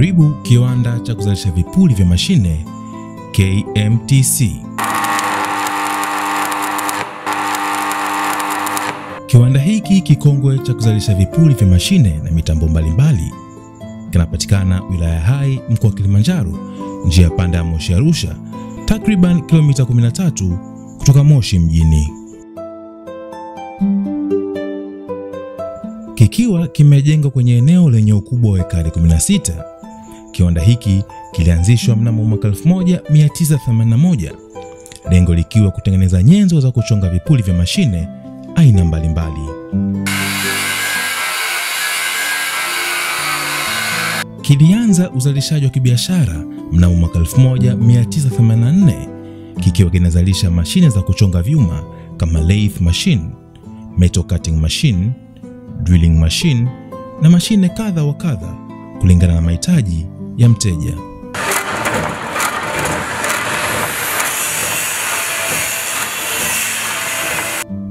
Karibu kiwanda cha kuzalisha vipuli vya mashine KMTC. Kiwanda hiki kikongwe cha kuzalisha vipuli vya mashine na mitambo mbalimbali kinapatikana wilaya Hai, mkoa wa Kilimanjaro, njia ya panda ya Moshi Arusha, takriban kilomita 13 kutoka Moshi mjini. Kikiwa kimejengwa kwenye eneo lenye ukubwa wa ekari 16, kiwanda hiki kilianzishwa mnamo mwaka 1981, lengo likiwa kutengeneza nyenzo za kuchonga vipuli vya mashine aina mbalimbali. Kilianza uzalishaji wa kibiashara mnamo mwaka 1984 kikiwa kinazalisha mashine za kuchonga vyuma kama lathe machine, metal cutting machine, drilling machine na mashine kadha wa kadha kulingana na mahitaji ya mteja.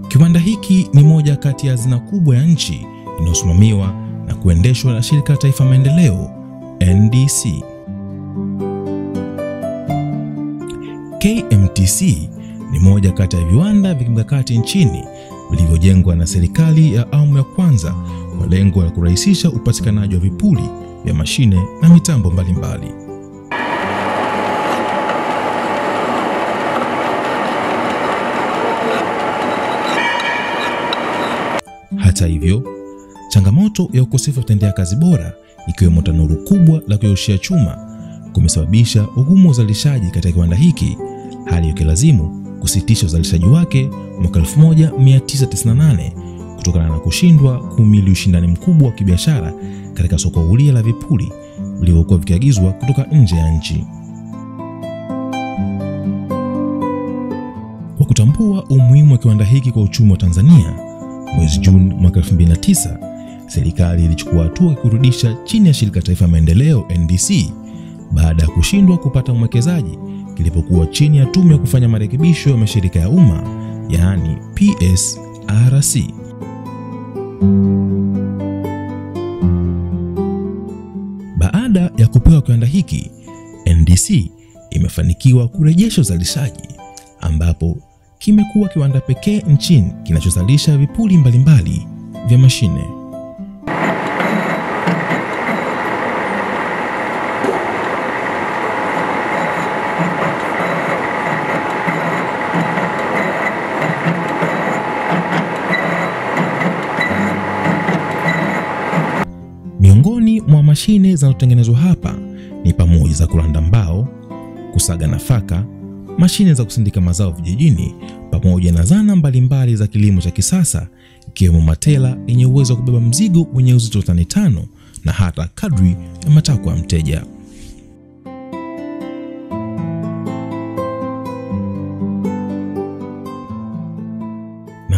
Kiwanda hiki ni moja kati ya hazina kubwa ya nchi inayosimamiwa na kuendeshwa na Shirika la Taifa Maendeleo NDC. KMTC ni moja kati ya viwanda vya kimkakati nchini vilivyojengwa na serikali ya awamu ya kwanza kwa lengo la kurahisisha upatikanaji wa vipuli vya mashine na mitambo mbalimbali. Hata hivyo, changamoto ya ukosefu wa kazi bora ikiwemo tanuru kubwa la kuyoshea chuma kumesababisha ugumu wa uzalishaji katika kiwanda hiki, hali ikilazimu kusitisha uzalishaji wake mwaka 1998 kutokana na kushindwa kuhimili ushindani mkubwa wa kibiashara katika soko huria la vipuli vilivyokuwa vikiagizwa kutoka nje ya nchi. Kwa kutambua umuhimu wa kiwanda hiki kwa uchumi wa Tanzania, mwezi Juni mwaka 2009 serikali ilichukua hatua kurudisha chini ya Shirika Taifa ya Maendeleo NDC baada ya kushindwa kupata mwekezaji kilipokuwa chini ya Tume ya kufanya marekebisho ya mashirika ya umma yaani PSRC. Baada ya kupewa kiwanda hiki, NDC imefanikiwa kurejesha uzalishaji ambapo kimekuwa kiwanda pekee nchini kinachozalisha vipuli mbalimbali vya mashine. Mashine zinazotengenezwa hapa ni pamoja za kuranda mbao, kusaga nafaka, mashine za kusindika mazao vijijini, pamoja na zana mbalimbali za kilimo cha kisasa ikiwemo matela yenye uwezo wa kubeba mzigo wenye uzito tani tano na hata kadri ya matakwa ya mteja.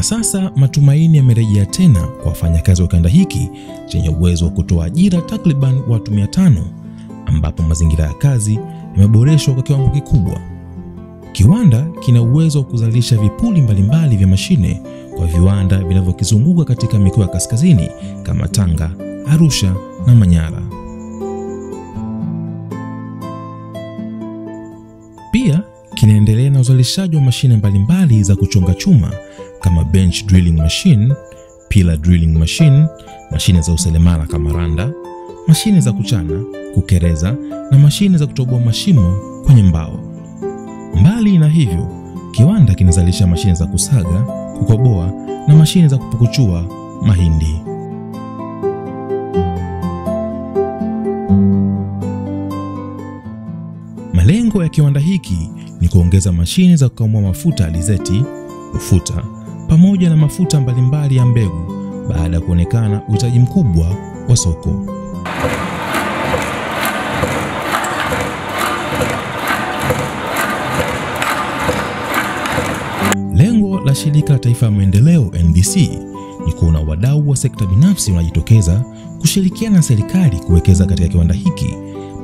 Na sasa matumaini yamerejea tena kwa wafanyakazi wa kiwanda hiki chenye uwezo wa kutoa ajira takriban watu 500 ambapo mazingira ya kazi yameboreshwa kwa kiwango kikubwa. Kiwanda kina uwezo wa kuzalisha vipuli mbalimbali vya mashine kwa viwanda vinavyokizunguka katika mikoa ya kaskazini kama Tanga, Arusha na Manyara. Pia kinaendelea na uzalishaji wa mashine mbalimbali za kuchonga chuma kama bench drilling machine, pillar drilling machine, mashine za useremala kama randa, mashine za kuchana, kukereza na mashine za kutoboa mashimo kwenye mbao. Mbali na hivyo, kiwanda kinazalisha mashine za kusaga, kukoboa na mashine za kupukuchua mahindi. Malengo ya kiwanda hiki ni kuongeza mashine za kukamua mafuta alizeti, ufuta pamoja na mafuta mbalimbali ya mbegu baada ya kuonekana uhitaji mkubwa wa soko. Lengo la Shirika la Taifa la Maendeleo NDC ni kuona wadau wa sekta binafsi wanajitokeza kushirikiana na serikali kuwekeza katika kiwanda hiki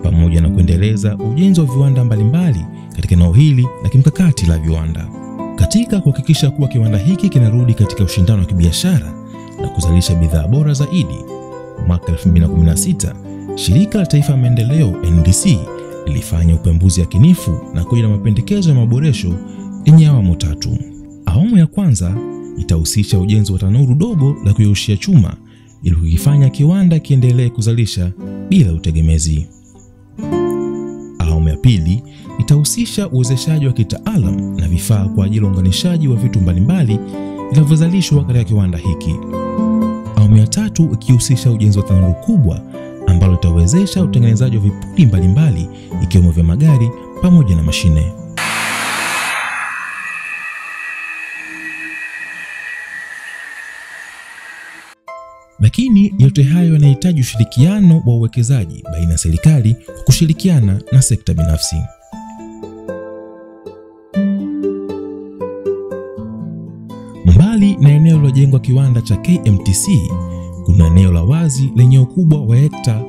pamoja na kuendeleza ujenzi wa viwanda mbalimbali katika eneo hili la kimkakati la viwanda. Katika kuhakikisha kuwa kiwanda hiki kinarudi katika ushindano wa kibiashara na kuzalisha bidhaa bora zaidi, mwaka 2016 Shirika la Taifa la Maendeleo NDC lilifanya upembuzi yakinifu na kuja na mapendekezo ya maboresho yenye awamu tatu. Awamu ya kwanza itahusisha ujenzi wa tanuru dogo la kuyeyushia chuma ili kukifanya kiwanda kiendelee kuzalisha bila utegemezi. Ya pili itahusisha uwezeshaji wa kitaalam na vifaa kwa ajili ya unganishaji wa vitu mbalimbali vinavyozalishwa katika kiwanda hiki. Awamu ya tatu ikihusisha ujenzi wa tanuru kubwa ambalo litawezesha utengenezaji wa vipuri mbalimbali ikiwemo vya magari pamoja na mashine. Lakini yote hayo yanahitaji ushirikiano wa uwekezaji baina ya serikali kwa kushirikiana na sekta binafsi. Mbali na eneo lilojengwa kiwanda cha KMTC, kuna eneo la wazi lenye ukubwa wa hekta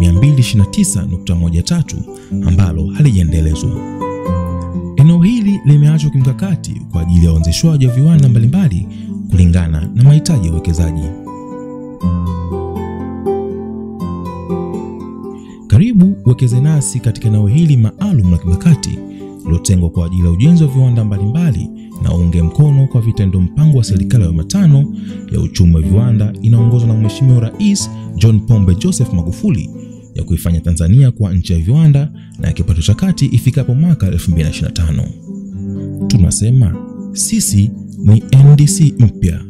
229.13 ambalo halijaendelezwa. Eneo hili limeachwa kimkakati kwa ajili ya uanzishwaji wa viwanda mbalimbali kulingana na mahitaji ya uwekezaji. Uwekeze nasi katika eneo hili maalum la kimkakati lilotengwa kwa ajili ya ujenzi wa viwanda mbalimbali na uunge mkono kwa vitendo mpango wa serikali ya awamu ya tano ya uchumi wa viwanda inaongozwa na Mheshimiwa Rais John Pombe Joseph Magufuli ya kuifanya Tanzania kuwa nchi ya viwanda na ya kipato cha kati ifikapo mwaka 2025. Tunasema sisi ni NDC mpya.